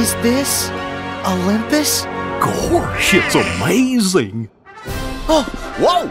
Is this Olympus? Gosh, it's amazing. Oh, whoa!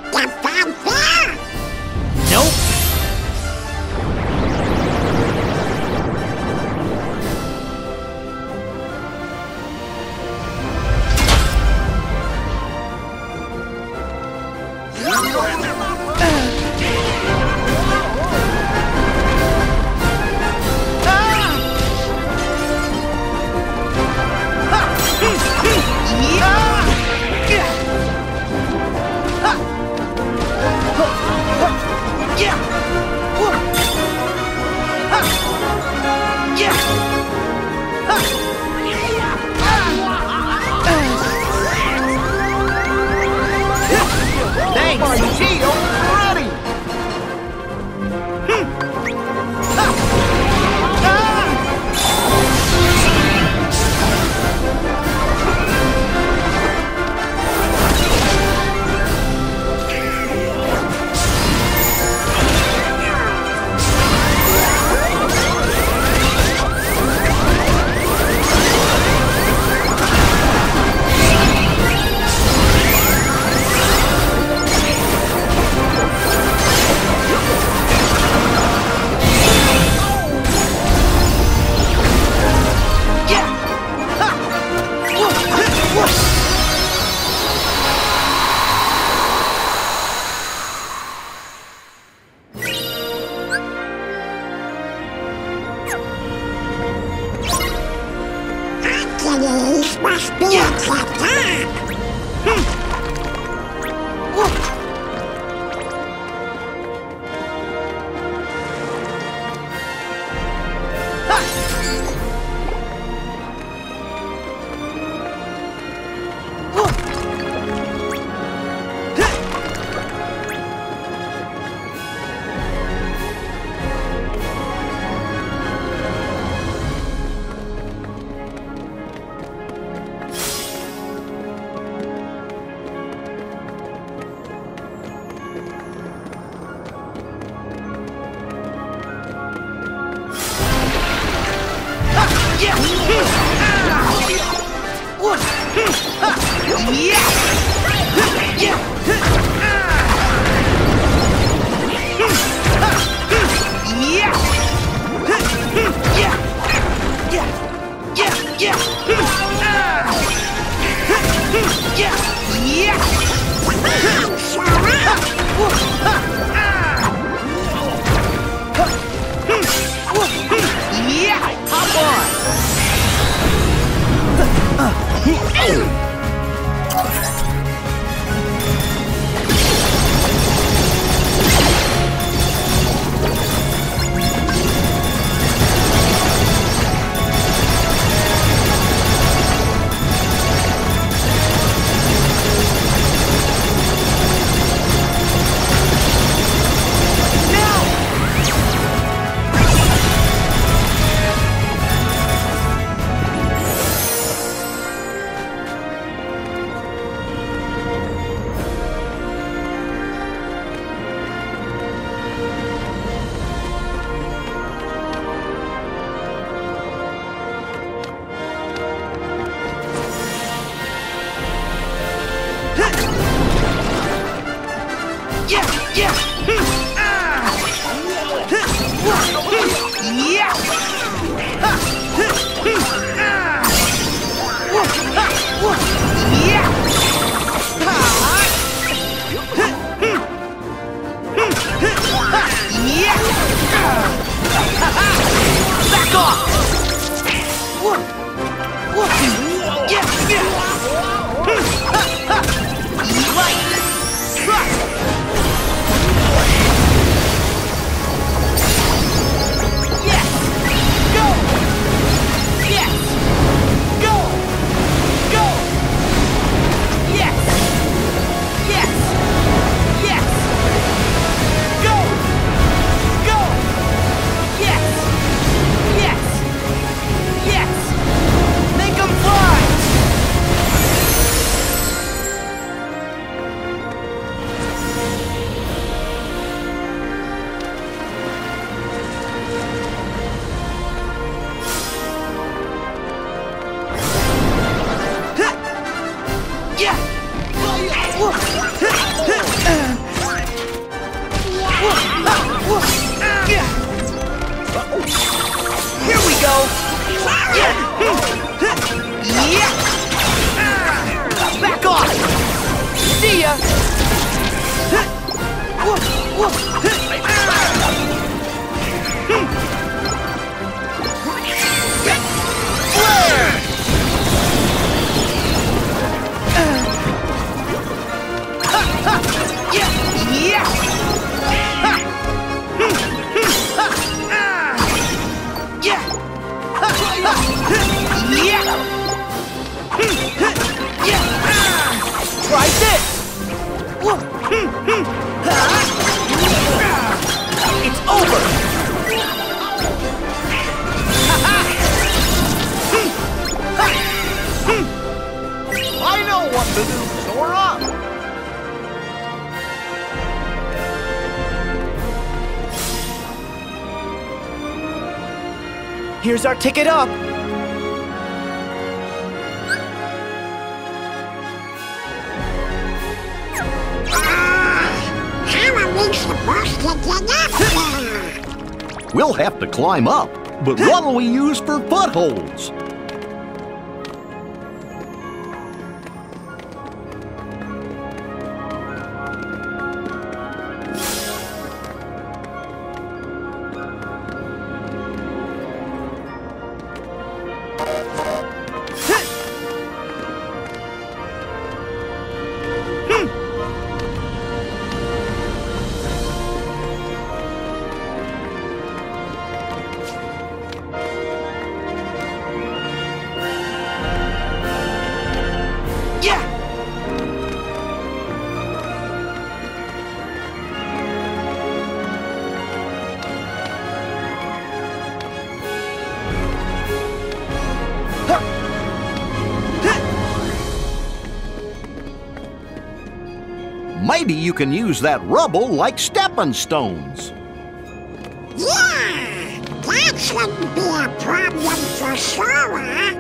Oh! Here's our ticket up! How are we supposed to get up there? We'll have to climb up. But what'll we use for footholds? You can use that rubble like stepping stones. Yeah, that shouldn't be a problem for Sora.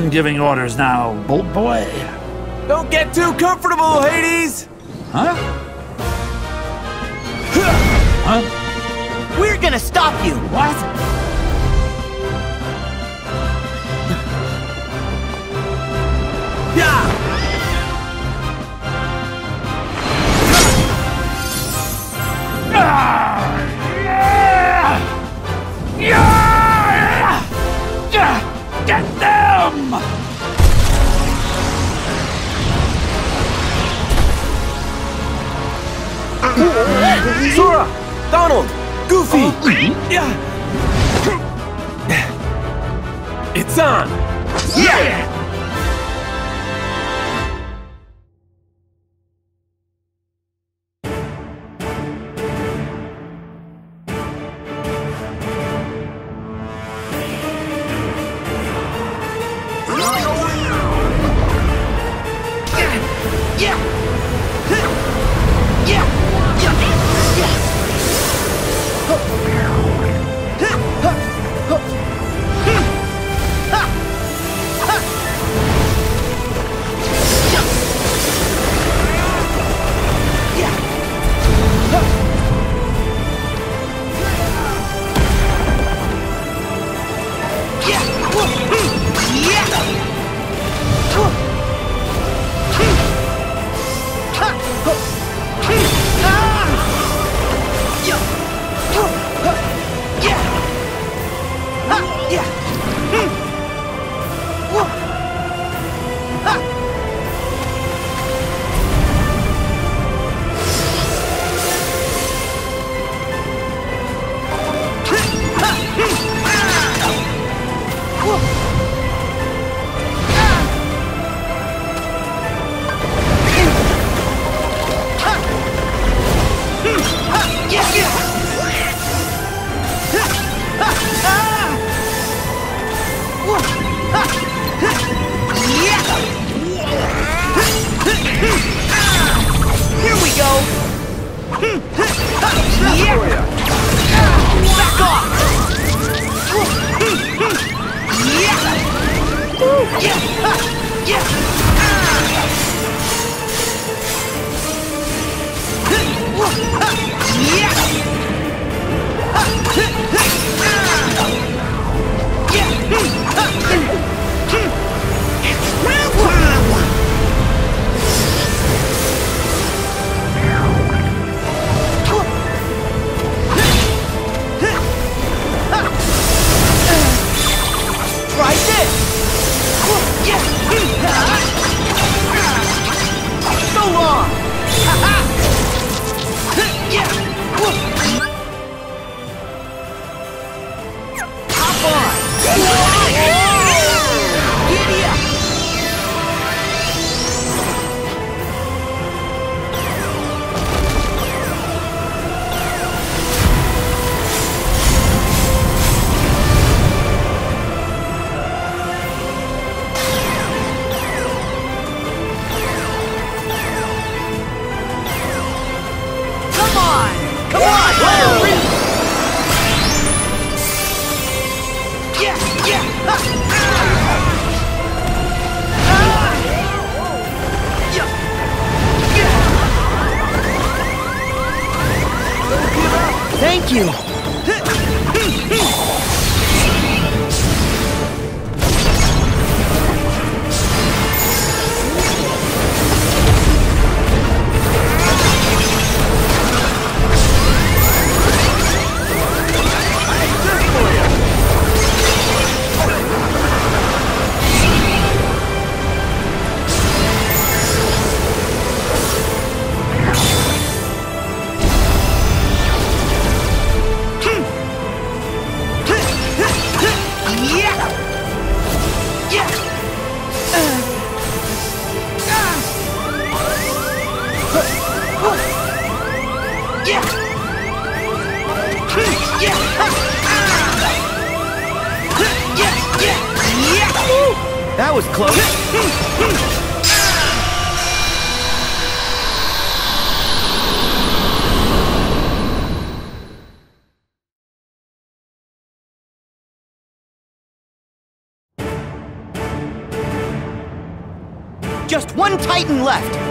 one giving orders now, Bolt Boy. Don't get too comfortable, Hades! Huh? Huh? We're gonna stop you! What? see. It's on. Yeah. Titan left.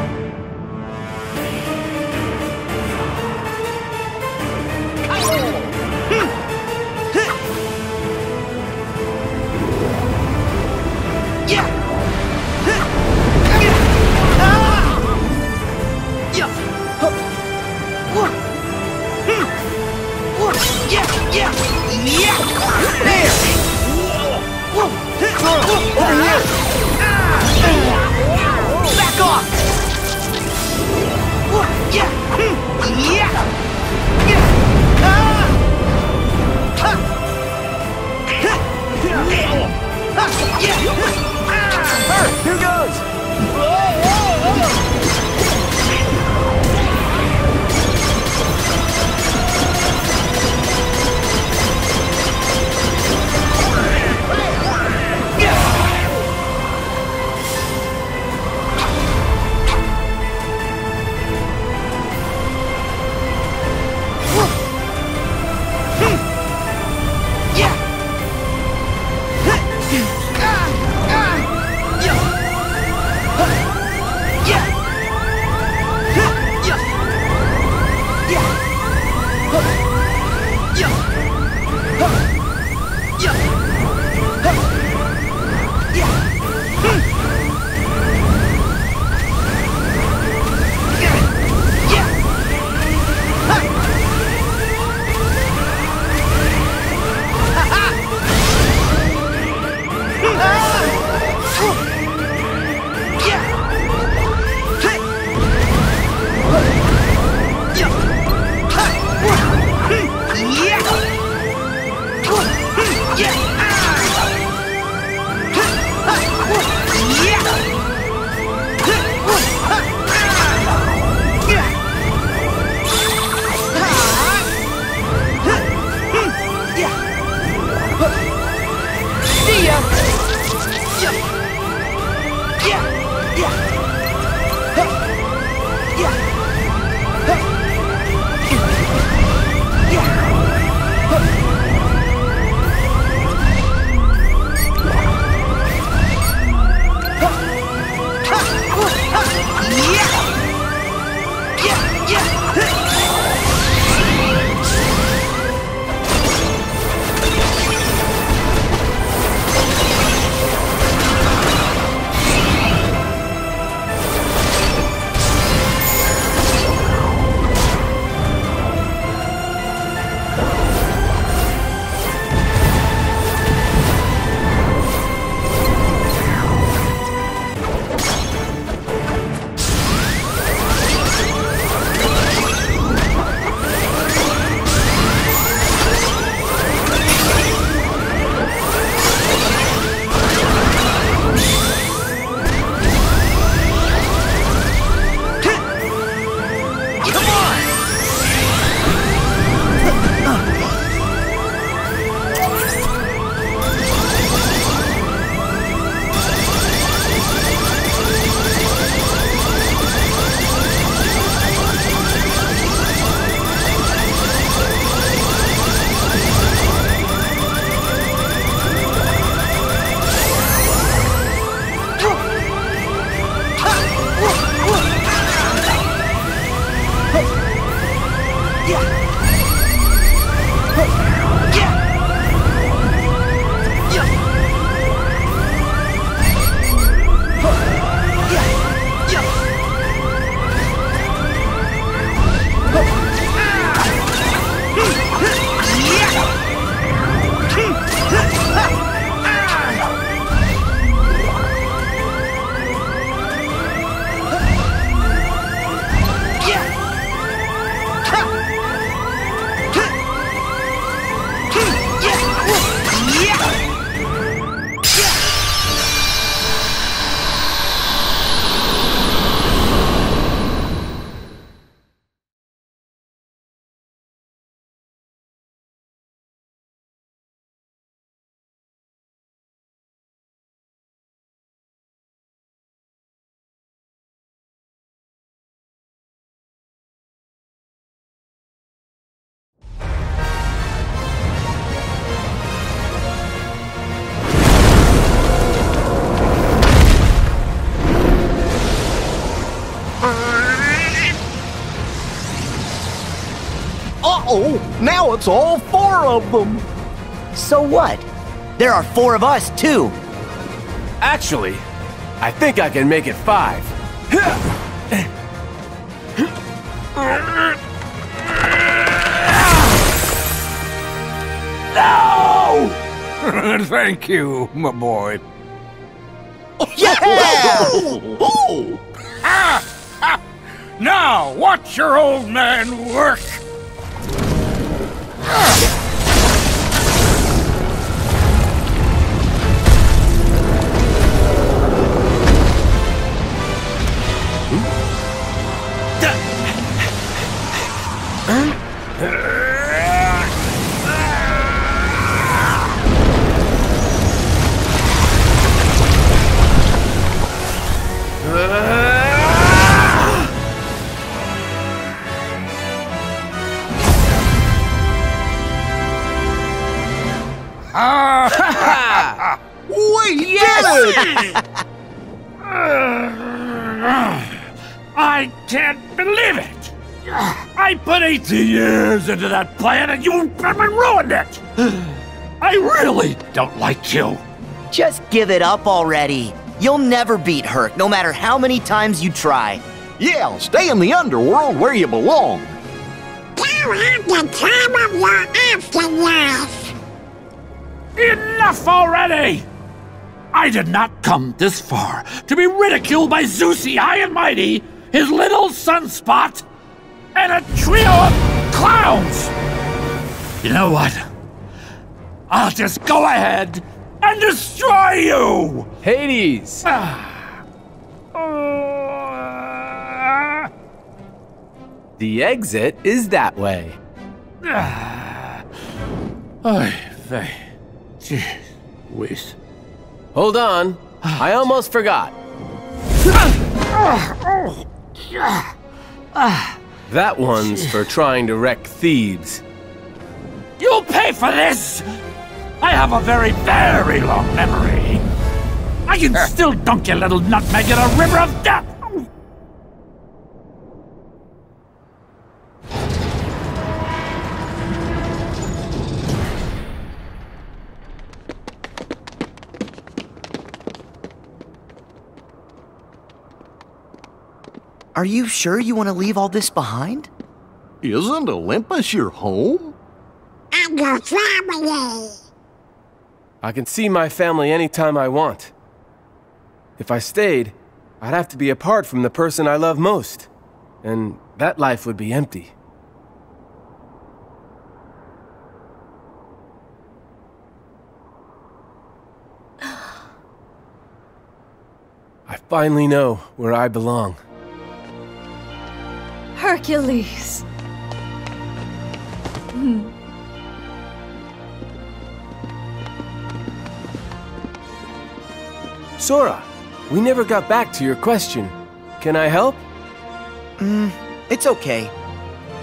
呀 Now it's all four of them. So what? There are four of us, too. Actually, I think I can make it five. No! Thank you, my boy. Yeah! Ah, now, watch your old man work. We that plan and you ruined it! I really don't like you. Just give it up already. You'll never beat Herc, no matter how many times you try. Yeah, stay in the underworld where you belong. You have the time of your afterlife. Enough already! I did not come this far to be ridiculed by Zeusy High and Mighty, his little sunspot, and a trio of clowns! You know what? I'll just go ahead and destroy you! Hades! Uh, The exit is that way. Ah. Oy vey. Jeez whiz. Hold on. I almost forgot. Ah. That one's for trying to wreck Thebes. You'll pay for this! I have a very, very long memory. I can still dunk your little nutmeg in a river of death! Are you sure you want to leave all this behind? Isn't Olympus your home? And your family. I can see my family anytime I want. If I stayed, I'd have to be apart from the person I love most. And that life would be empty. I finally know where I belong. Hercules. Sora, we never got back to your question. Can I help? It's okay.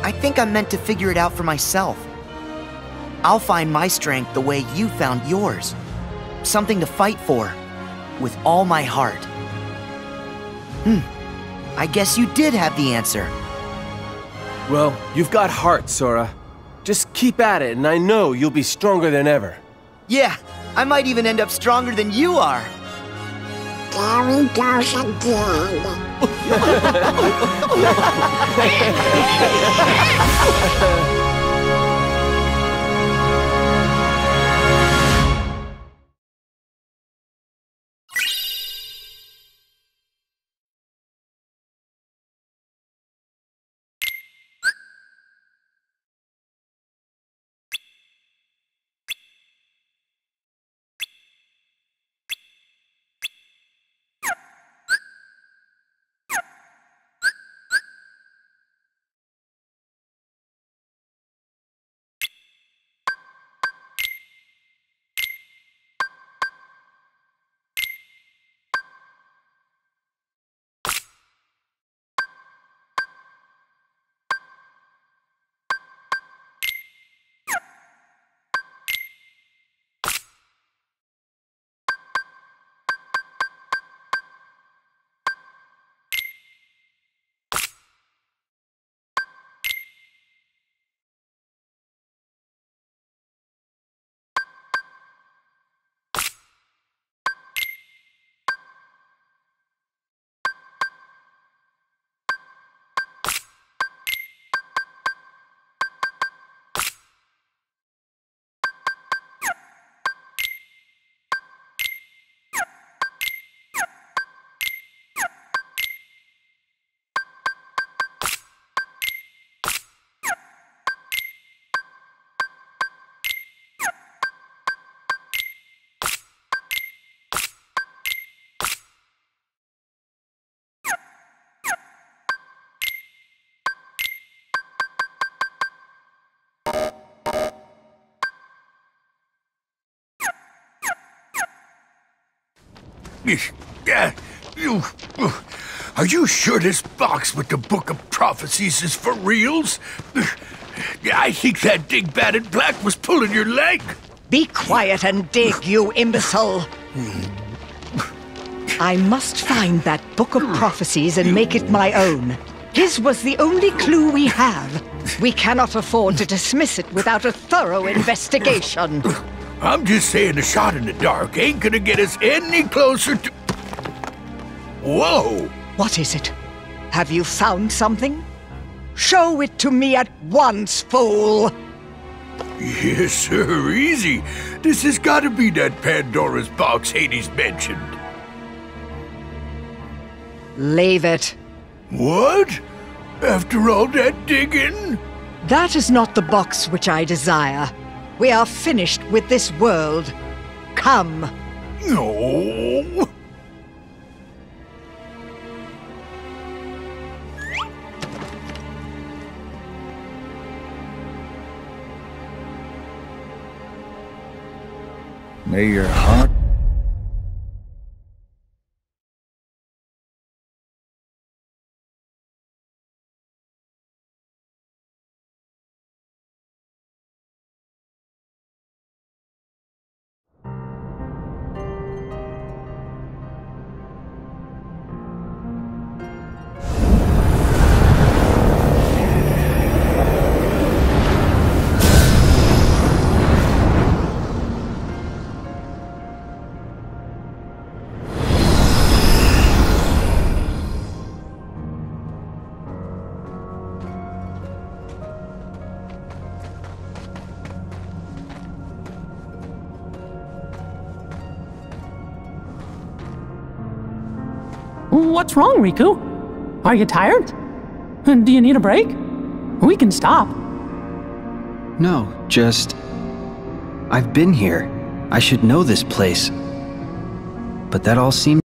I think I'm meant to figure it out for myself. I'll find my strength the way you found yours. Something to fight for. With all my heart. Hmm. I guess you did have the answer. Well, you've got heart, Sora. Just keep at it, and I know you'll be stronger than ever. Yeah, I might even end up stronger than you are. There he goes again. Are you sure this box with the Book of Prophecies is for reals? I think that dingbat in black was pulling your leg. Be quiet and dig, you imbecile! I must find that Book of Prophecies and make it my own. His was the only clue we have. We cannot afford to dismiss it without a thorough investigation. I'm just saying a shot in the dark ain't gonna get us any closer to. Whoa! What is it? Have you found something? Show it to me at once, fool! Yes, sir, easy. This has gotta be that Pandora's box Hades mentioned. Leave it. What? After all that digging? That is not the box which I desire. We are finished with this world. Come. No. May your heart What's wrong, Riku? Are you tired? Do you need a break? We can stop. No, just. I've been here. I should know this place. But that all seemed